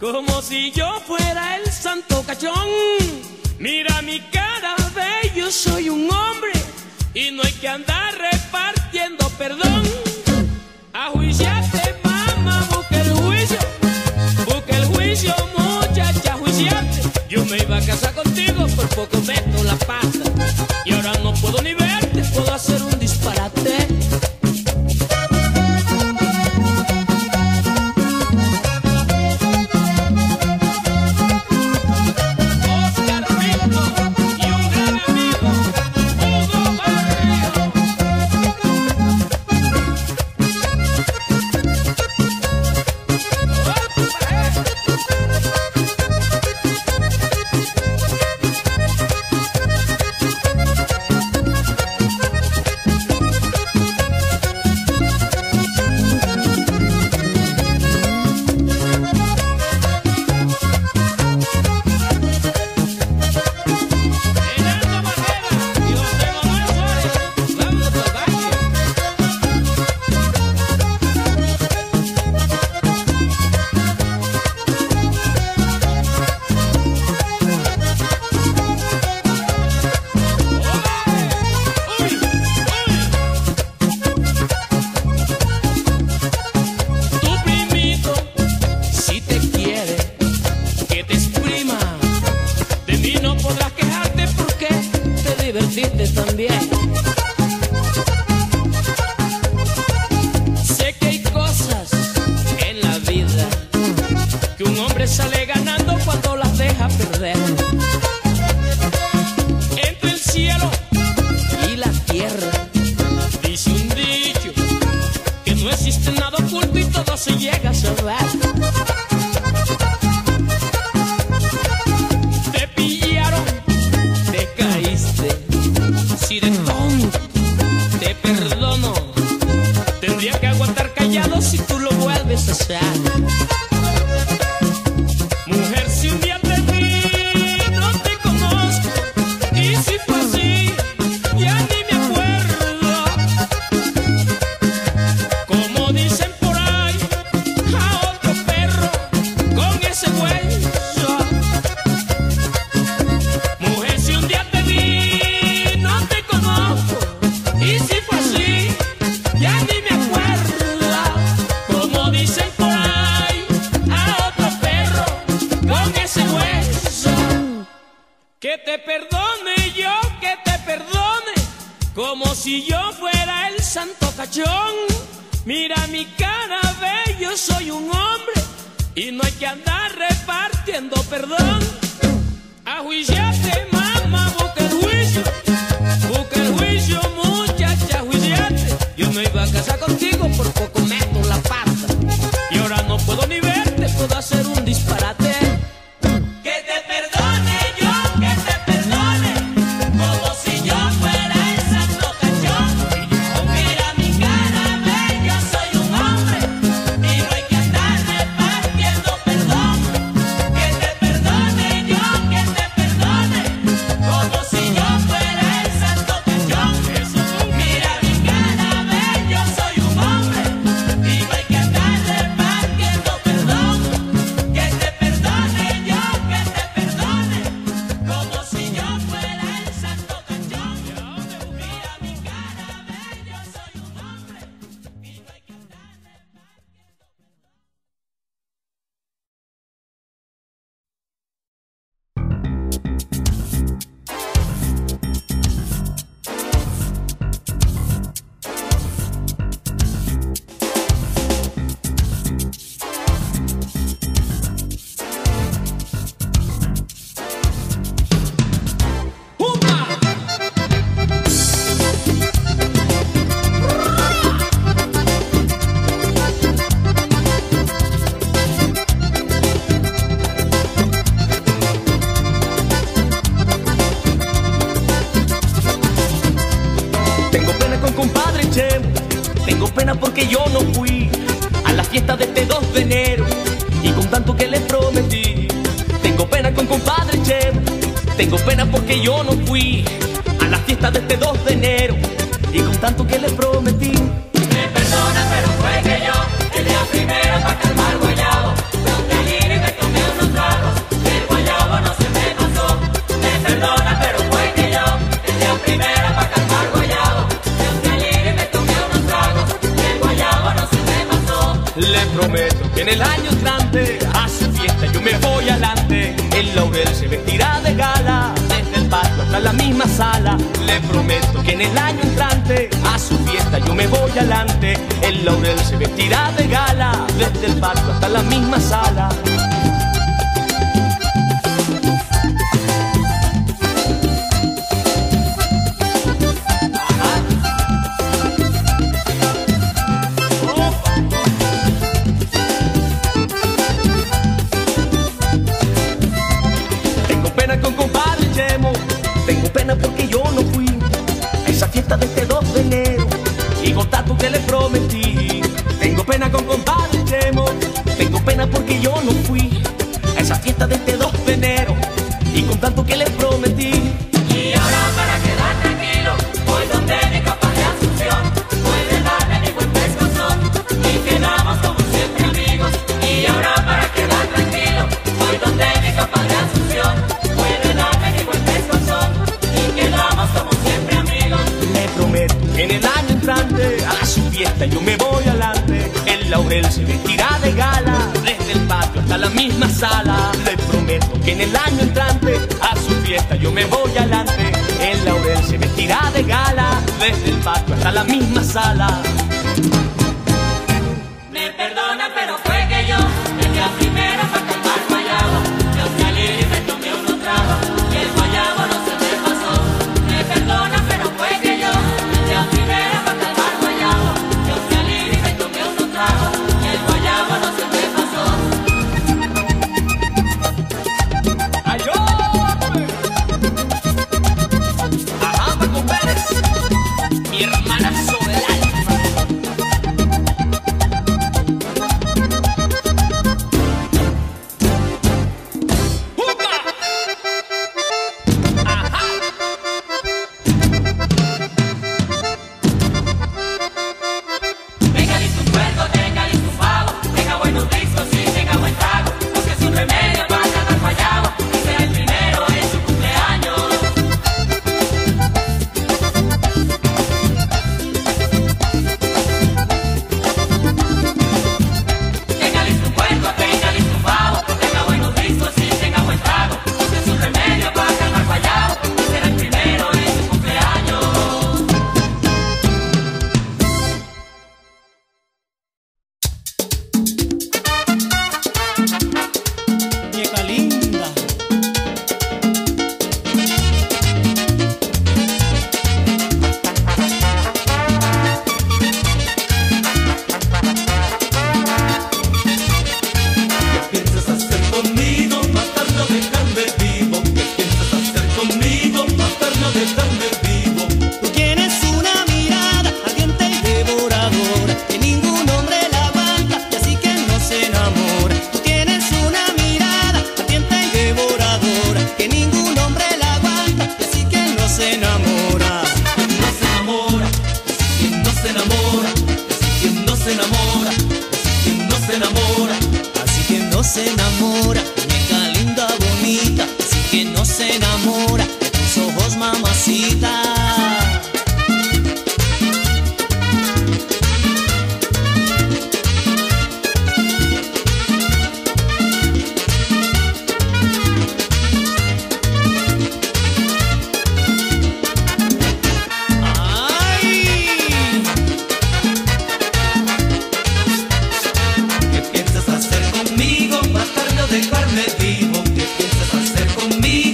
como si yo fuera el santo cachón. Mira mi cara de yo soy un hombre y no hay que andar repartiendo perdón. A juiciarte, mamá, busca el juicio, busca el juicio, muchacha, juiciarte. Yo me iba a casar contigo, por poco meto la pata y ahora no puedo ni verte, puedo hacer un disparate.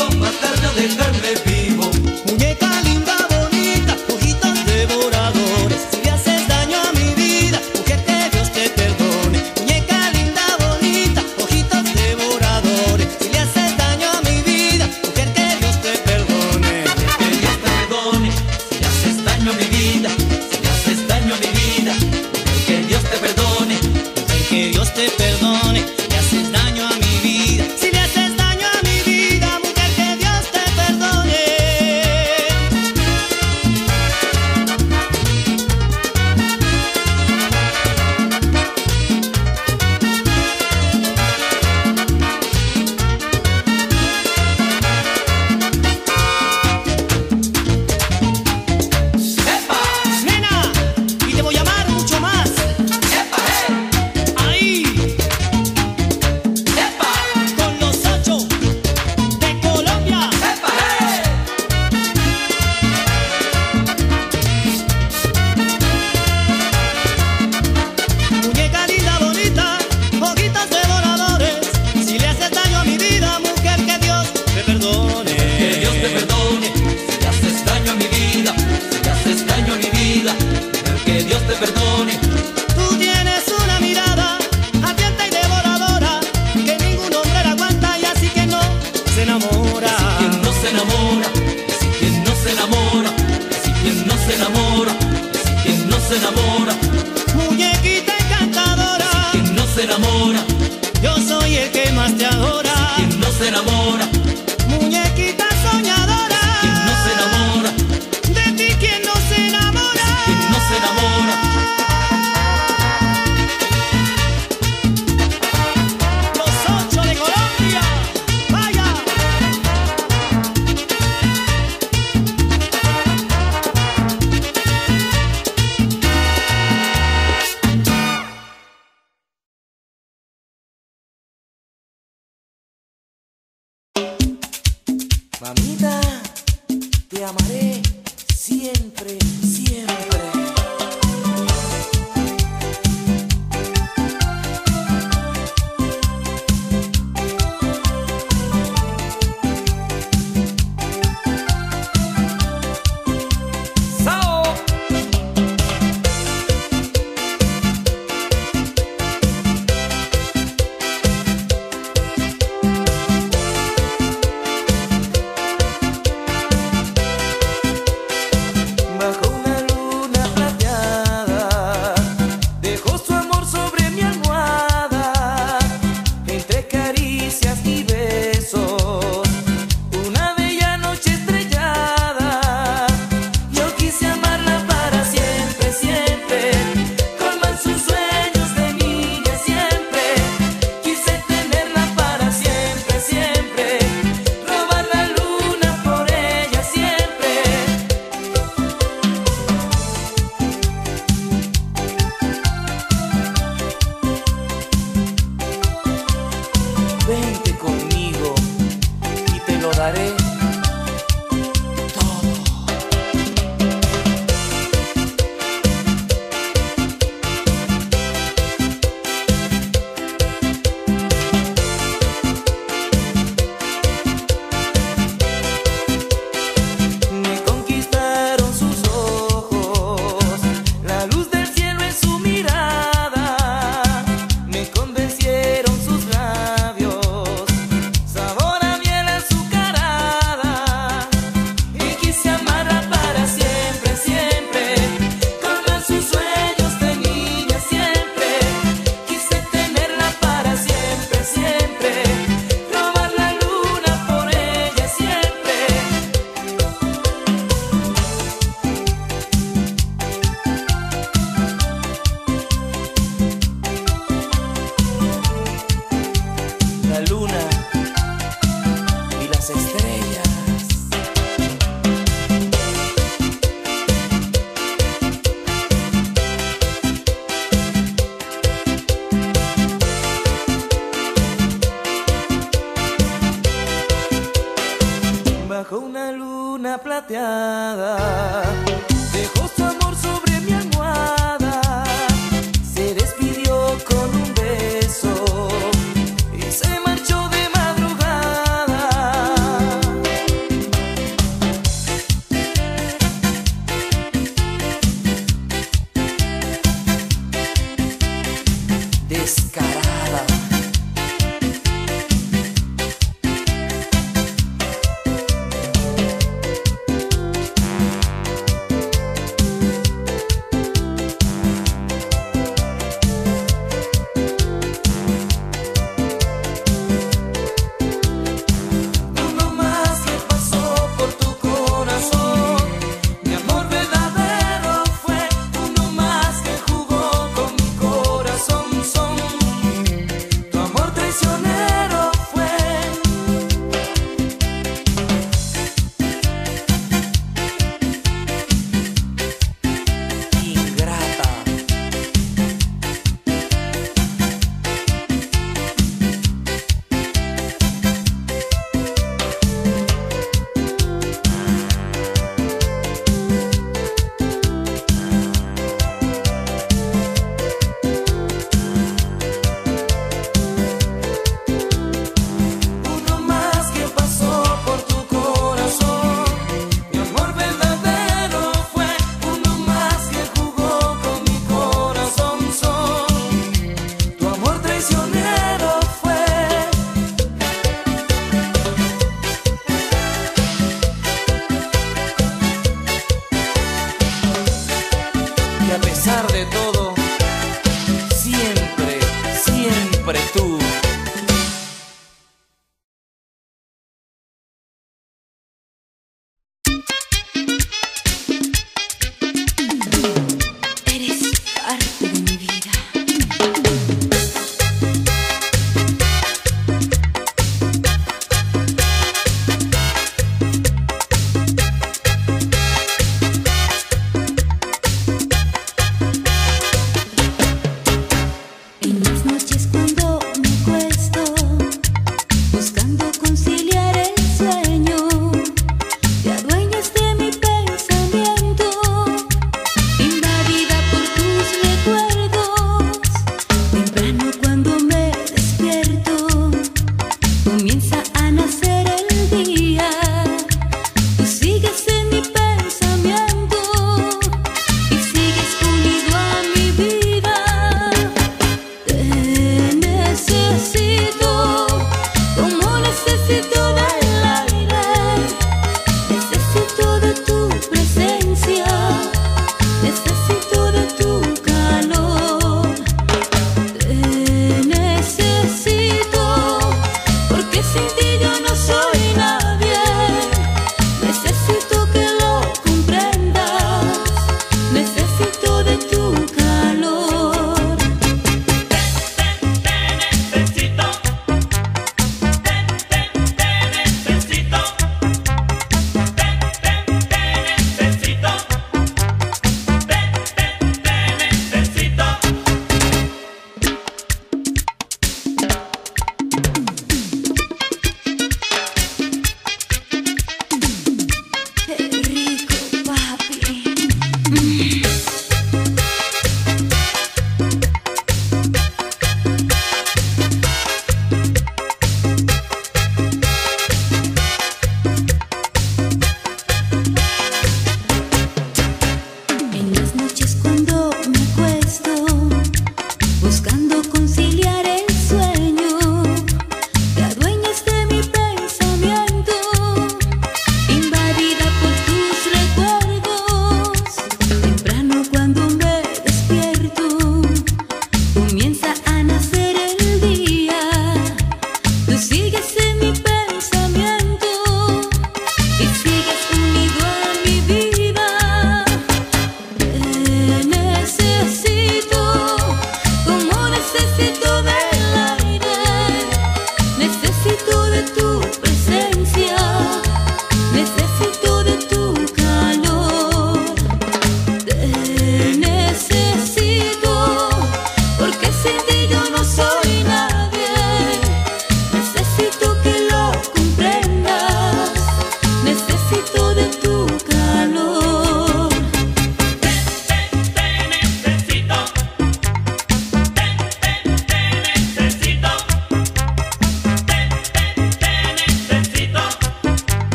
contigo, matarme o dejarme vivir.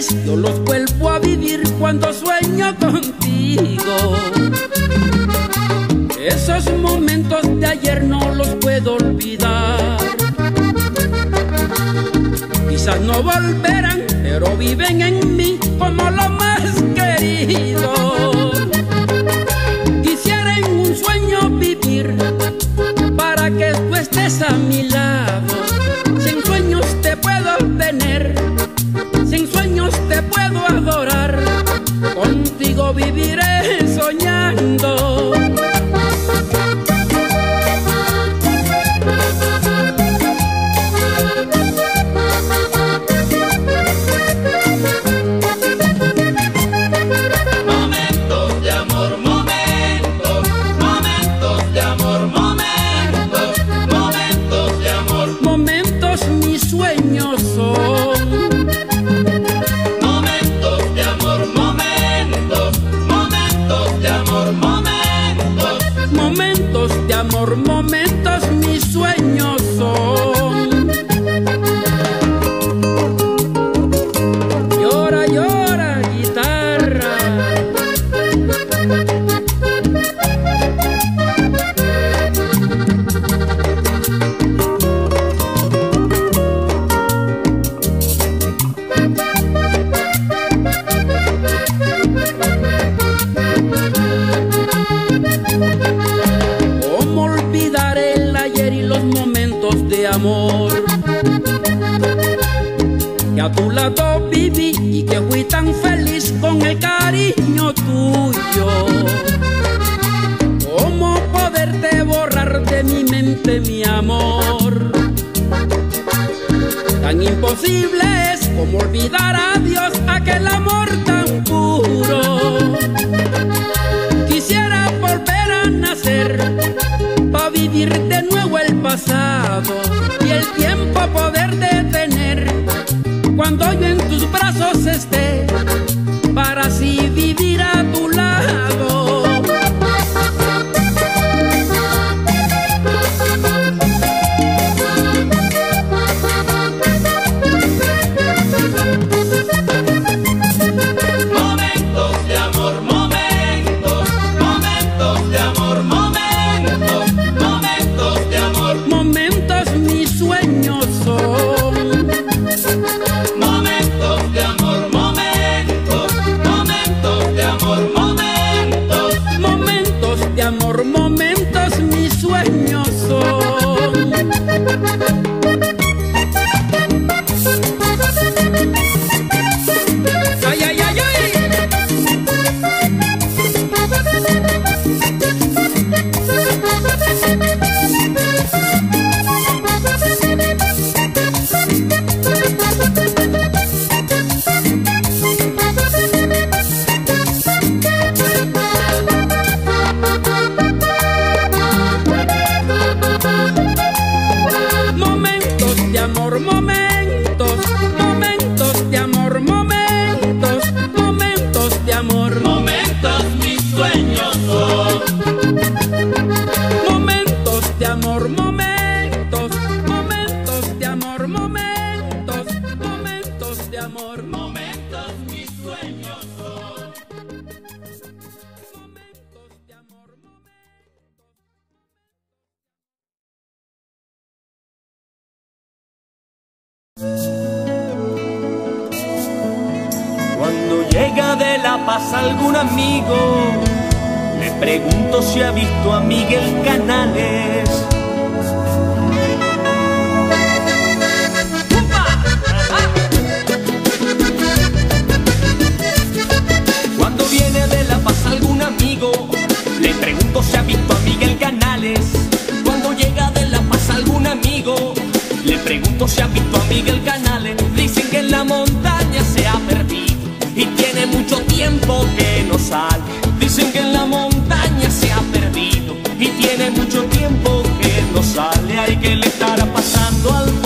Yo los vuelvo a vivir cuando sueño contigo. Esos momentos de ayer no los puedo olvidar. Quizás no volverán, pero viven en mí como lo más querido. Quisiera en un sueño vivir para que tú estés a mi lado. Sin sueños te puedo tener, viviré de mi mente mi amor? Tan imposible es como olvidar a Dios aquel amor tan puro. Quisiera volver a nacer para vivir de nuevo el pasado y el tiempo poder detener cuando yo en tus brazos esté de amor, momentos mis sueños son. momentos de amor, Cuando llega de La Paz algún amigo, le pregunto si ha visto a Miguel Canales. Cuando llega de La Paz algún amigo, le pregunto si ha visto a Miguel Canales. Dicen que en la montaña se ha perdido y tiene mucho tiempo que no sale. Dicen que en la montaña se ha perdido y tiene mucho tiempo que no sale. Ay, que le estará pasando al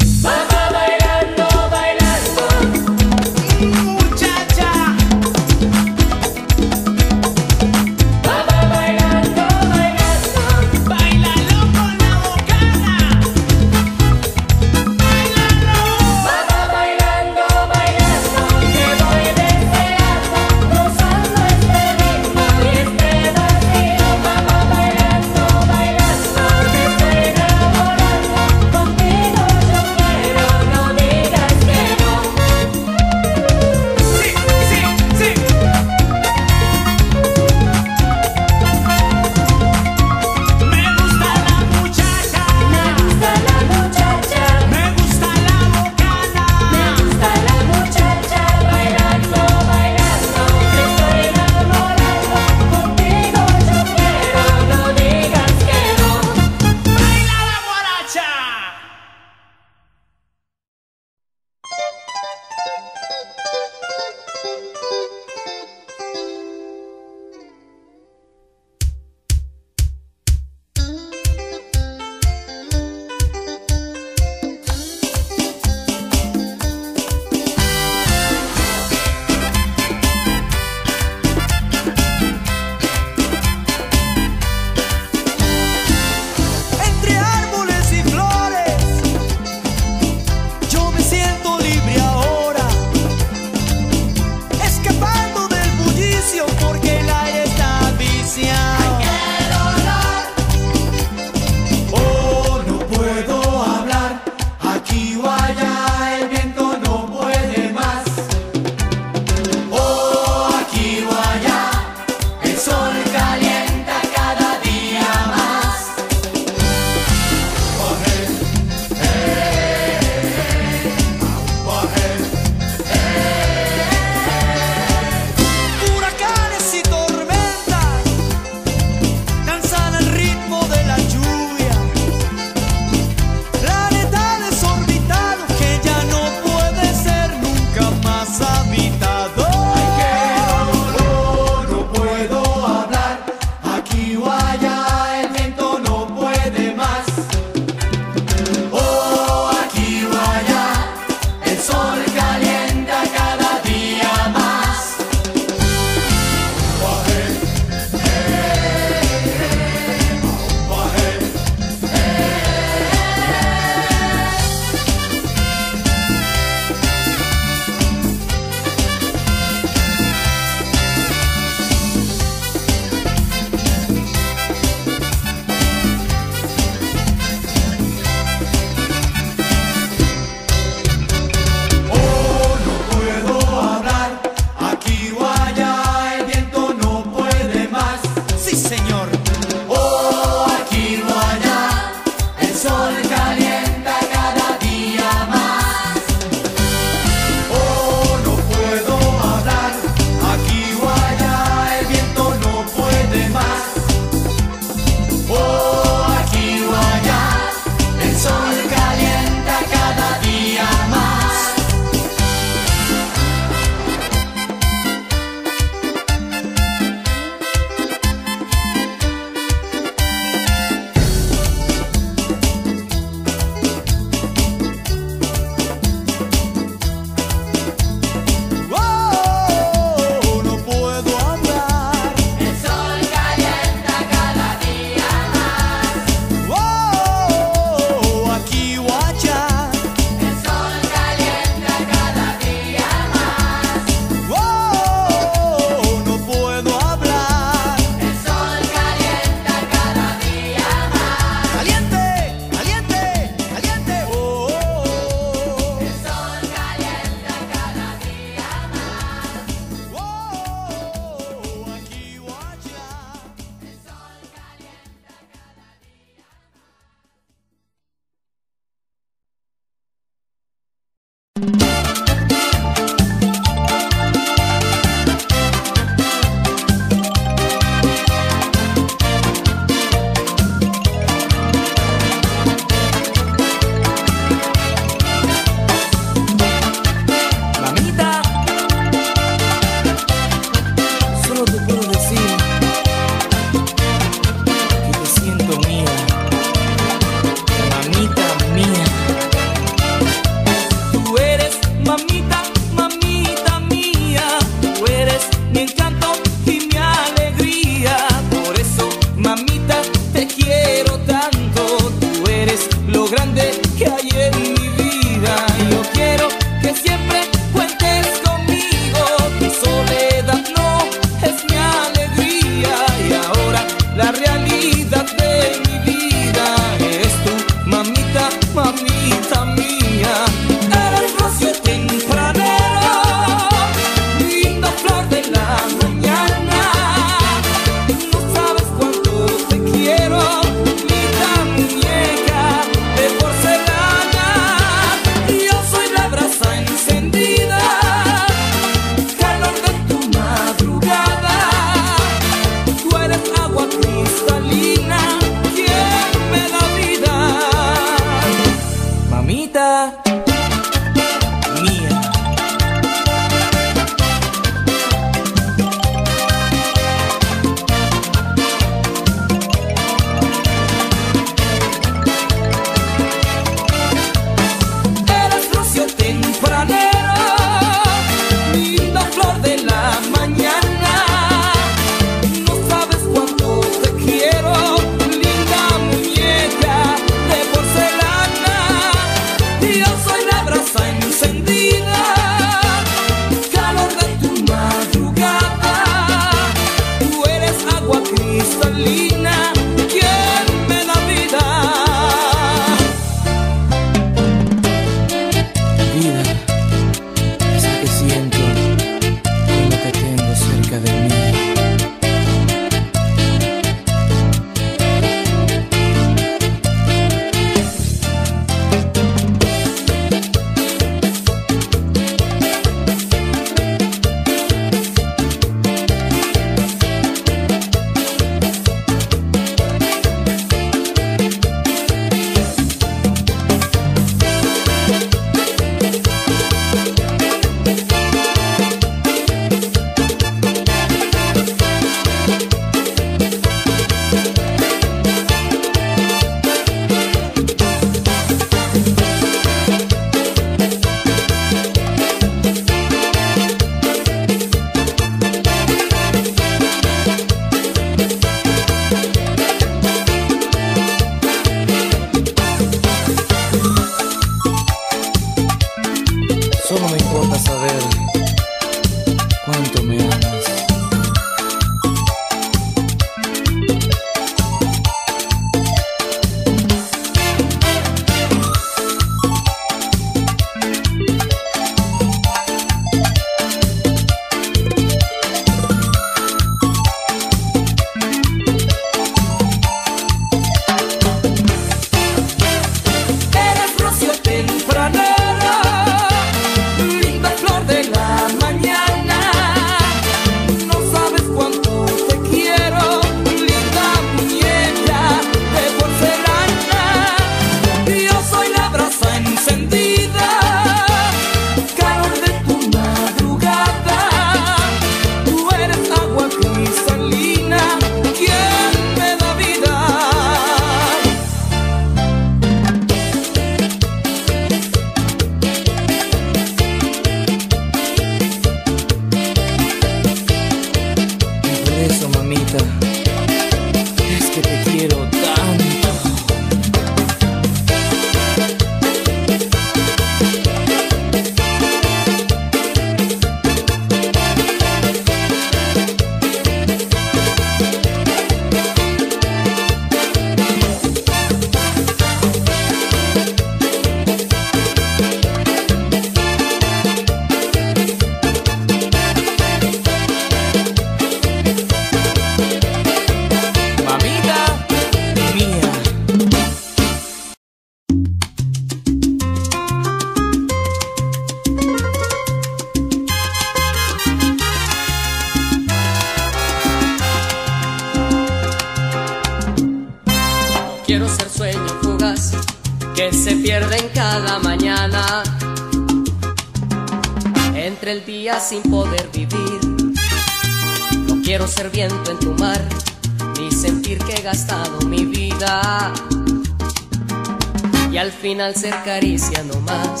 final ser caricia no más.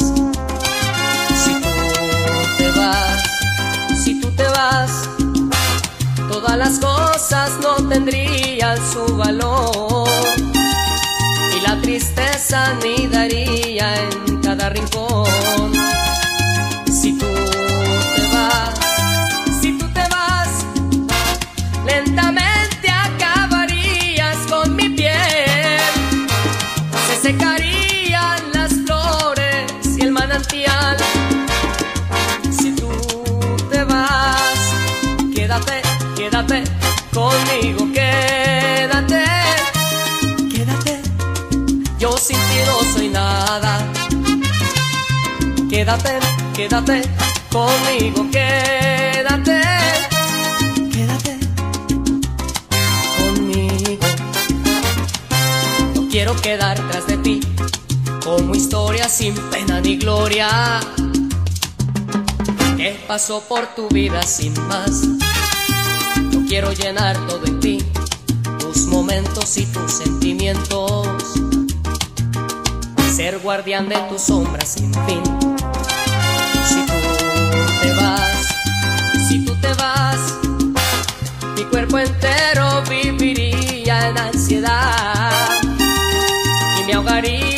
Si tú te vas, si tú te vas, todas las cosas no tendrían su valor y la tristeza anidaría en cada rincón. Quédate, quédate conmigo, quédate, quédate conmigo. No quiero quedar tras de ti como historia sin pena ni gloria. Que pasó por tu vida sin más. No quiero llenar todo en ti, tus momentos y tus sentimientos. Ser guardián de tus sombras sin fin. Si tú te vas, mi cuerpo entero viviría en ansiedad. Y me ahogaría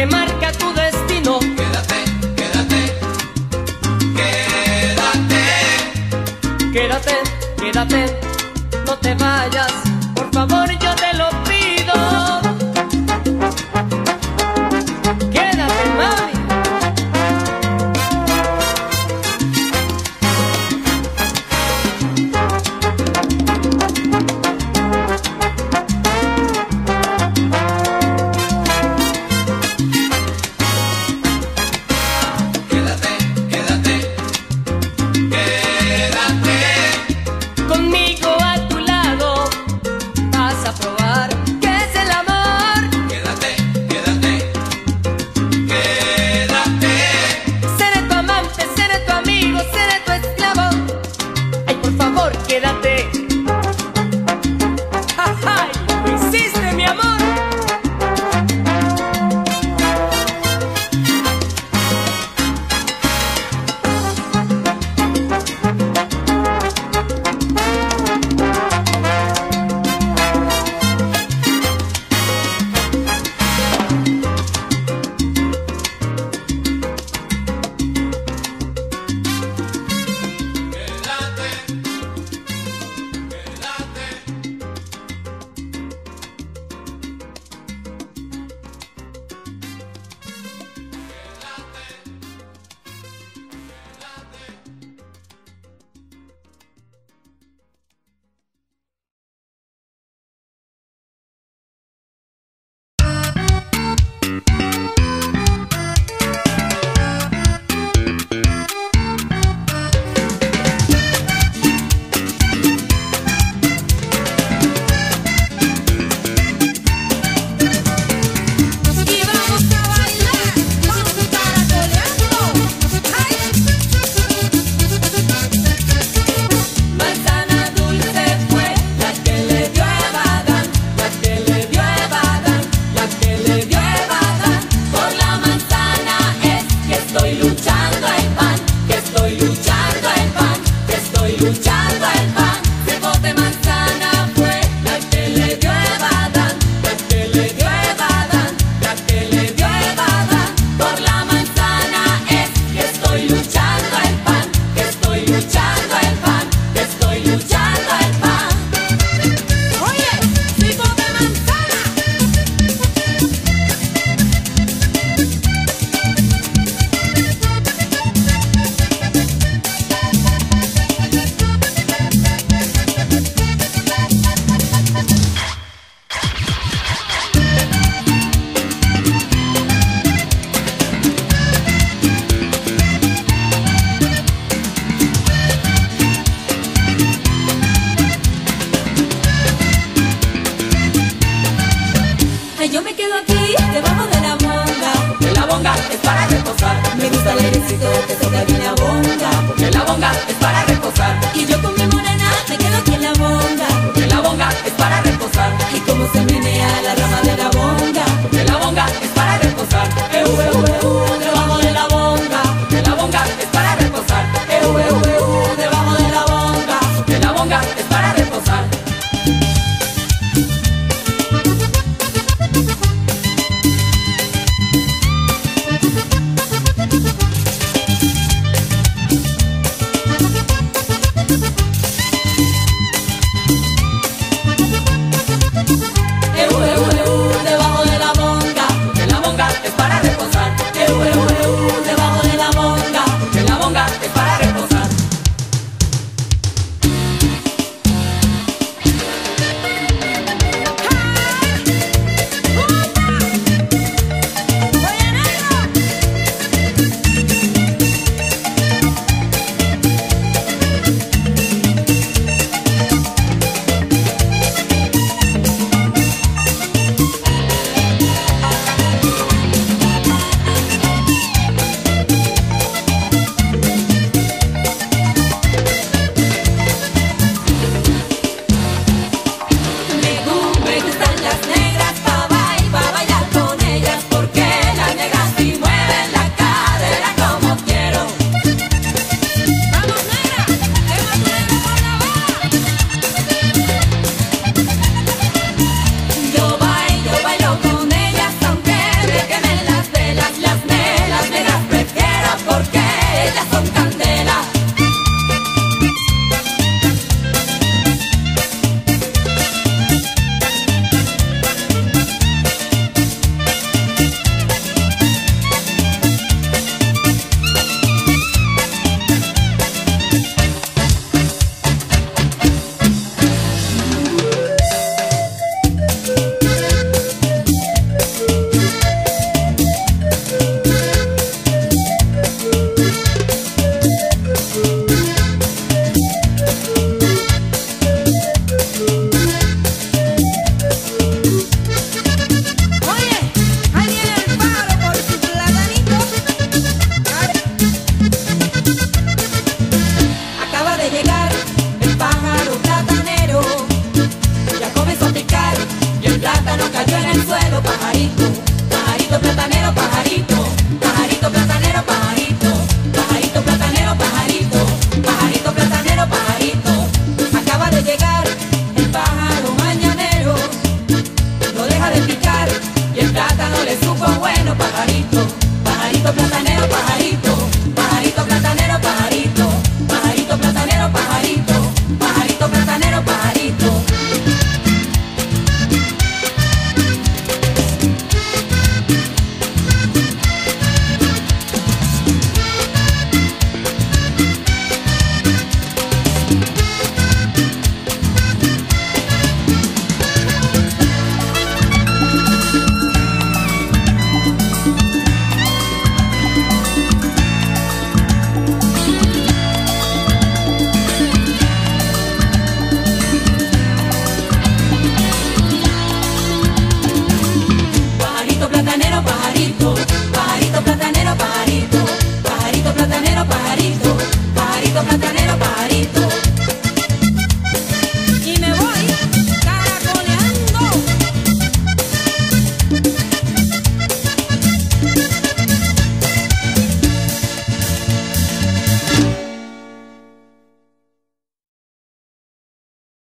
que marca tu destino. Quédate, quédate. Quédate, quédate, no te vayas, por favor